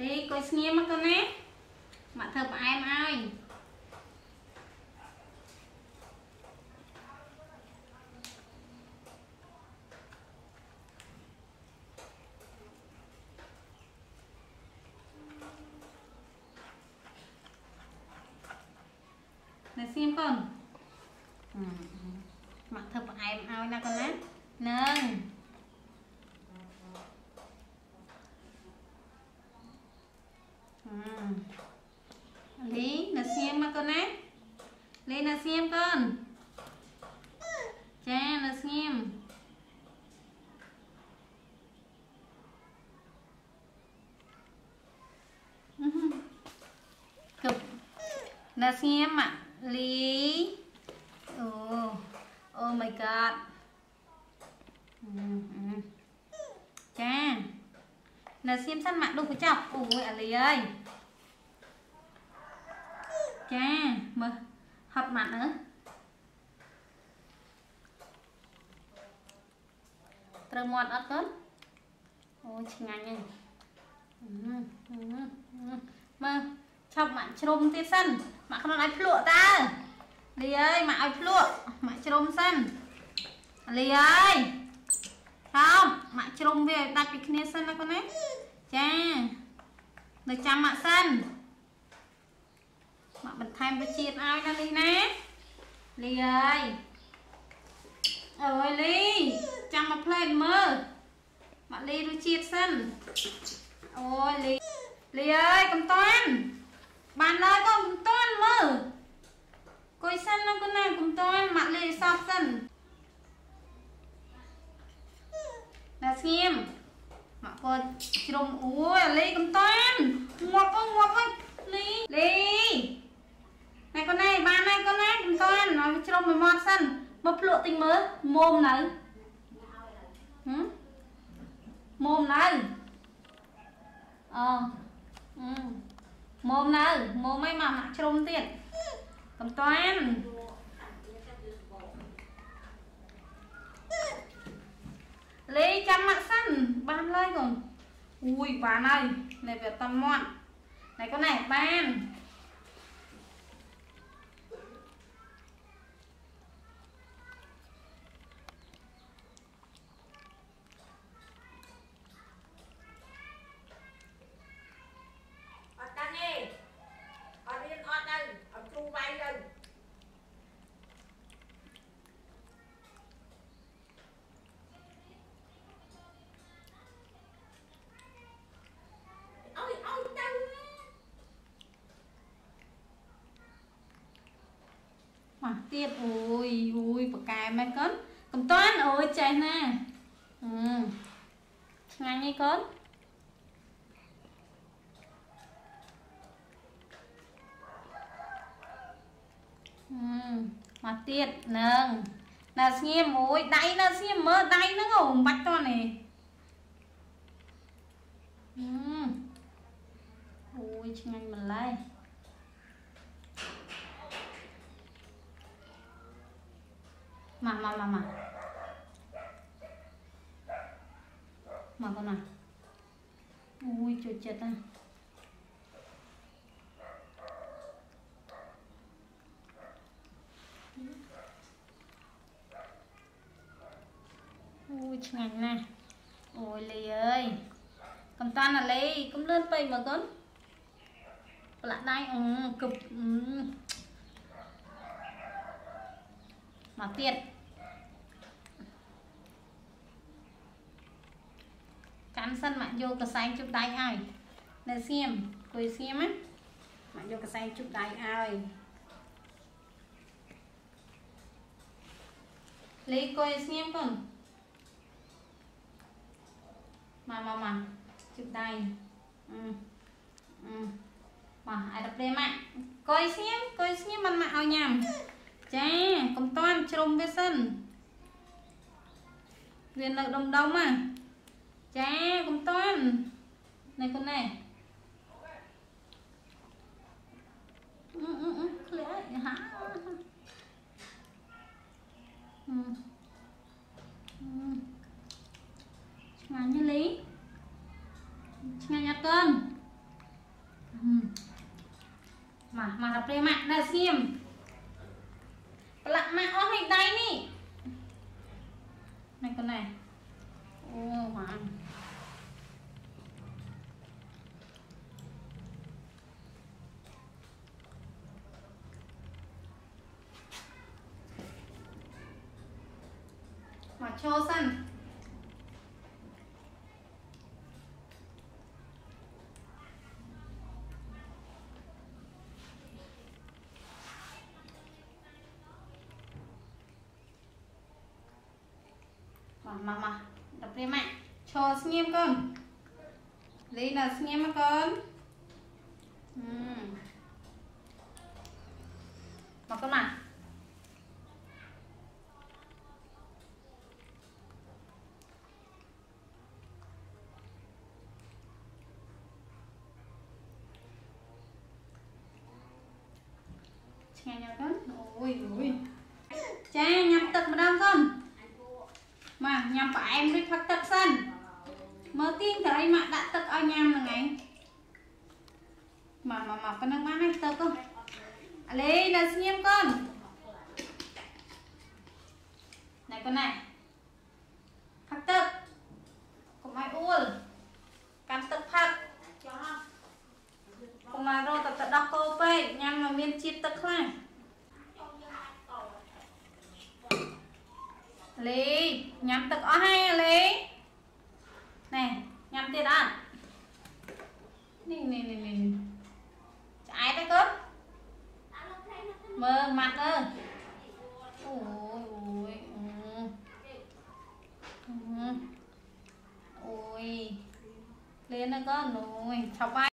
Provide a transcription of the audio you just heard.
លីកុយស្ងៀមមកកូនណាមកធ្វើផ្អែមឲ្យនៅស្ងៀមកូនមកធ្វើផ្អែមឲ្យណាកូនណានឹងលីនៅស្ងៀមមកកូនណា លីនៅស្ងៀមកូនចានៅស្ងៀមកឹបនៅស្ងៀមមកលីអូអូ my god ចានៅស្ងៀមសិនមកដុសកញ្ច ប់អូយអាលីអើយចាមើលហត់ម៉ាត់អើត្រូវមាត់អត់កូនអូឆ្ងាញ់ហើយមើលឆប់ម៉ាក់ជ្រុំទៀតសិនម៉ាក់ខ្លួនឲ្យភ្លក់តើលីអើយម៉ាក់ឲ្យភ្លក់ម៉ាក់ជ្រុំសិនលីអើយឆប់ម៉ាក់ជ្រុំវាឲ្យដាច់ពីគ្នាសិនណាកូនណាចានៅចាំម៉ាក់សិនមក បន្ថែមរសជាតិឲ្យណាលីណាលីអើយអូយលីចាំមកផ្លែតមើលមកលីរសជាតិសិនអូយលីលីអើយកុំតាន់បានហើយកុំតាន់មើលគួយសិនណាកូនណាកុំតាន់មកលីសពសិនណាស្ងៀមមកកូនជ្រុំអូយលីកុំតាន់ងាប់អើងាប់អើលីលីណែកូនណែបានហើយកូ នណាកុំតាន់ឲ្យជ្រុំមួយមាត់សិនមកភ្លក់ទិញមើលមុំនៅហឹមមុំនៅអូអឺមុំនៅមុំអីមកមកជ្រុំទៀតកុំតាន់លេចាំមកសិនបានហើយកូនអូយបានហើយនេះវាតំមាត់ណែកូនណែបាន មកទៀតអូយអូយប្រកែមែនកូនកុំតាន់អូយចេះណាអឺឆ្ងាញ់អីកូនអឺមកទៀតនឹងនៅស្ងៀមអូយដៃនៅស្ងៀមមើលដៃហ្នឹងអូមិនបាច់តនេះអឺអូយឆ្ងាញ់ម្ល៉េះ មកមកមកមកមកកូនណាអូយជួយចិត្តណាអូយឆ្ងាញ់ណាស់អូយលីអើយកុំតាន់ណាលីកុំលឿនពេកមើលកូនប្រឡាក់ដៃអឺគប់អឺមកទៀត កាន់សិនមកយកកសែងជប់ដៃឲ្យនៅស្ងៀមគួយស្ងៀមណាមកយកកសែងជប់ដៃឲ្យលីគួយស្ងៀមកូនមកមកមកជប់ដៃអឺអឺមកឲ្យតែព្រាមមកគួយស្ងៀមគួយស្ងៀមមិនមកឲ្យញ៉ាំចាកុំតាន់ជ្រុំវាសិនវានៅដុំដុំហ่ะ ចាកុំតាន់នេះកូននេះអឺអឺអឺឃ្លាហាអឺអឺឆ្ងាញ់ទេលីឆ្ងាញ់អត់កូនមកមកដល់ពេលម៉ាក់នៅស្ងៀមប្រឡាក់ម៉ាក់អស់នេះដៃនេះនេះកូននេះអូម៉ាំមកឈោសិន មកមកមកដល់ពេលម៉ាក់ឈរស្ងៀមកូនលីដល់ស្ងៀមមកកូនហឹមមកកូនមក ឆ្ងាញ់អត់កូនអូយអូយចាញ៉ាំទឹកម្ដងកូនមកញ៉ាំផ្អែមដូចផឹកទឹកសិនមើលទៀងត្រីម៉ាក់ដាក់ទឹកឲ្យញ៉ាំហ្នឹងឯងមកមកមកប៉ុណ្្នឹងបានហើយទឹកកូនអាលេនៅស្ងៀមកូនណែកូនណែផឹកទឹកកុំឲ្យអួលកាន់ទឹកផឹកចោះកុំមករត់តែទៅដោះគោពេកញ៉ាំមកមានជាតិទឹកខ្លះ លីញ៉ាំទឹកអស់ហើយលីណែញ៉ាំទៀតអត់នេះនេះនេះនេះឆ្អែតទេកូនមើលម៉ាត់អើអូយអូយអឺអឺអូយលៀនណាកូនអូយឆប់បាយ